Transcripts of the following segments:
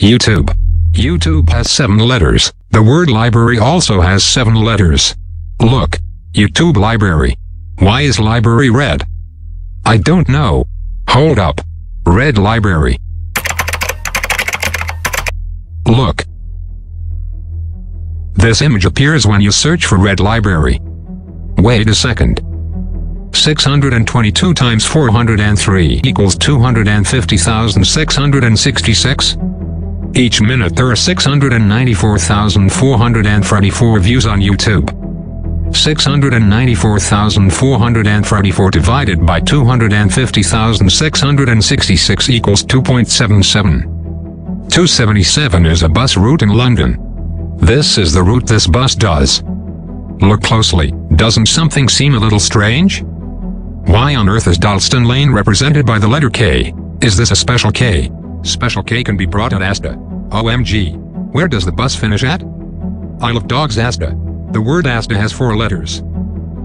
YouTube. YouTube has seven letters. The word library also has seven letters. Look. YouTube library. Why is library red? I don't know. Hold up. Red library. Look. This image appears when you search for red library. Wait a second. 622 times 403 equals 250,666? Each minute there are 694,434 views on YouTube. 694,434 divided by 250,666 equals 2.77. 277 is a bus route in London. This is the route this bus does. Look closely, doesn't something seem a little strange? Why on earth is Dalston Lane represented by the letter K? Is this a special K? Special K can be brought at Asda. OMG. Where does the bus finish at? Isle of Dogs Asda. The word Asda has four letters.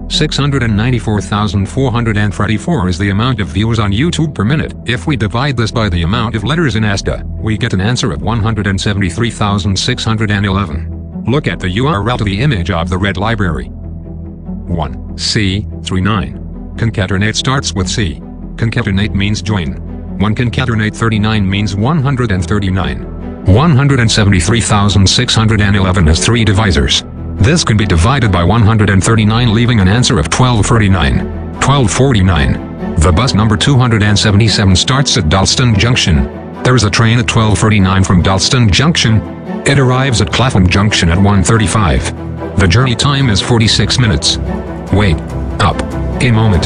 694,434 is the amount of views on YouTube per minute. If we divide this by the amount of letters in Asda, we get an answer of 173,611. Look at the URL to the image of the red library. 1. C. 39. Concatenate starts with C. Concatenate means join. 1 concatenate 39 means 139. 173,611 has three divisors. This can be divided by 139 leaving an answer of 1239. 1249. The bus number 277 starts at Dalston Junction. There is a train at 1249 from Dalston Junction. It arrives at Clapham Junction at 1.35. The journey time is 46 minutes. Wait. Up. A moment.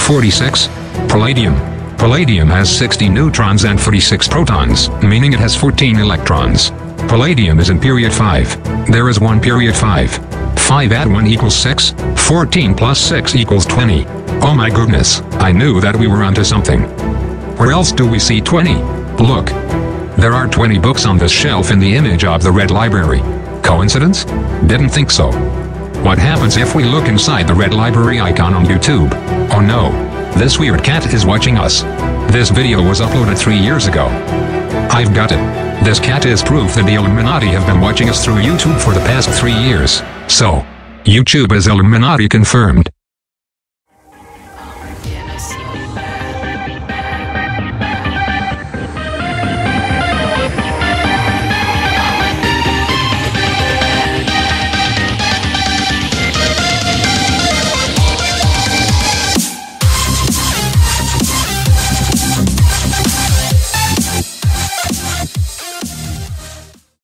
46. Palladium. Palladium has 60 neutrons and 46 protons, meaning it has 14 electrons. Palladium is in period 5. There is one period 5. 5 add 1 equals 6. 14 plus 6 equals 20. Oh my goodness, I knew that we were onto something. Where else do we see 20? Look. There are 20 books on this shelf in the image of the red library. Coincidence? Didn't think so. What happens if we look inside the red library icon on YouTube? Oh no. This weird cat is watching us. This video was uploaded three years ago. I've got it. This cat is proof that the Illuminati have been watching us through YouTube for the past three years. So, YouTube is Illuminati confirmed.